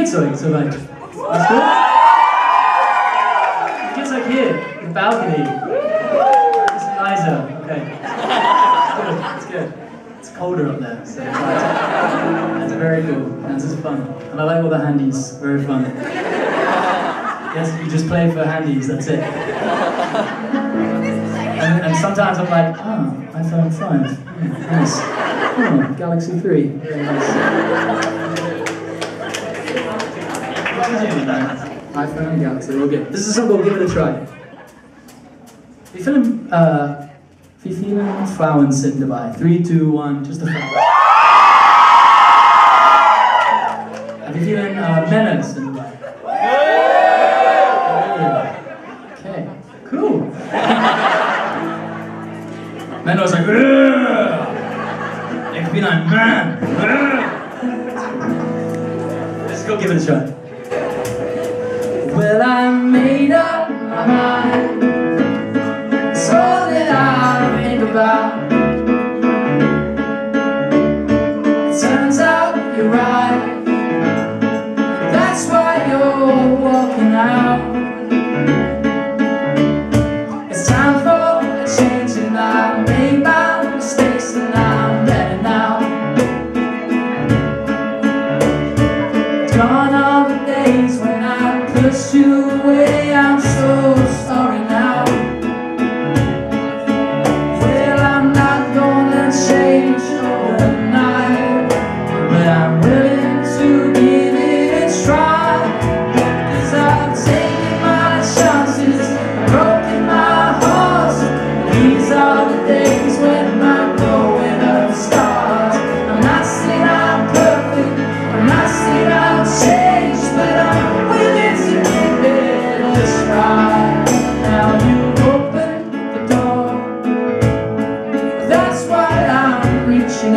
Zeug soweit? Alles gut? Wie geht's euch hier? The balcony. Bisschen leiser. Okay. It's good. It's good. It's colder up there. So that's very cool. That's just fun. And I like all the handies. Very fun. Yes, you just play for handies. That's it. And, and sometimes I'm like, ah, iPhone 5. Hmm, nice. Oh, Galaxy 3. Very nice. iPhone Galaxy, good. This is song Give It a Try. Vi feeling, uh, vi feeling flowers in Dubai. Three, two, one, just a flower. Are you feeling uh, menace in Dubai? Okay, cool. Menno's like, Ik ben een man. Let's go give it a try. I think. Turns out you're right. That's why you're walking out. It's time for a change, I made my mistakes, and I'm better now. Gone are the days when I pushed you away. I'm so sorry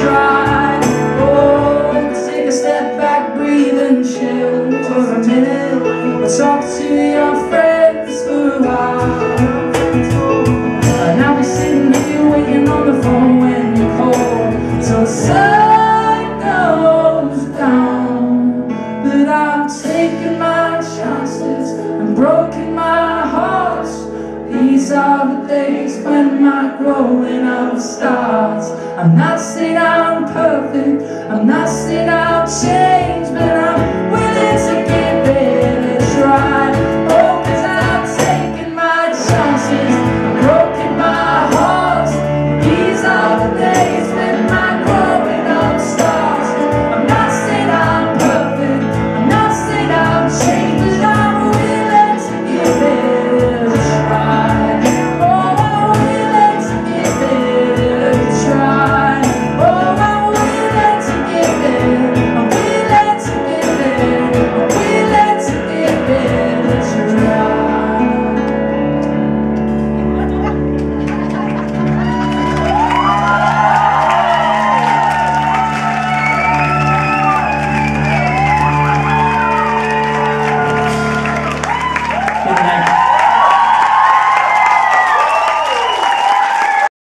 try. mistakes when my growing up starts. I'm not saying I'm perfect, I'm not saying I'll change, but I'm willing to give it a try. Oh, cause I'm taking my chances, broken my heart. these are the